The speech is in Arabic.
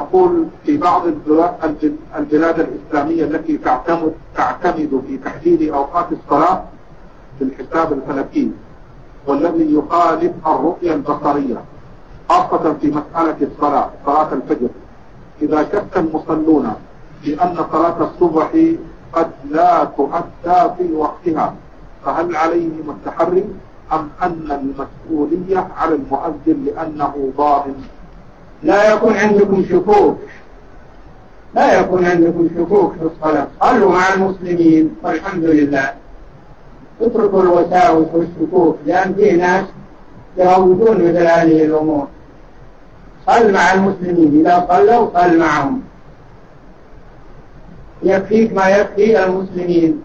نقول في بعض البلاد الإسلامية التي تعتمد تعتمد في تحديد أوقات الصلاة في الحساب الفلكي والذي يخالف الرؤية البصرية خاصة في مسألة الصلاة صلاة الفجر. إذا شك المصلون بأن صلاة الصبح قد لا تؤدى في وقتها فهل عليهم التحري أم أن المسؤولية على المؤذن لأنه ضامن لا يكون عندكم شكوك. لا يكون عندكم شكوك في الصلاة. صلوا مع المسلمين والحمد لله. اتركوا الوساوس والشكوك لأن في ناس يروجون مثل هذه الأمور. صل مع المسلمين. إذا صلوا صل معهم. يكفيك ما يكفي المسلمين.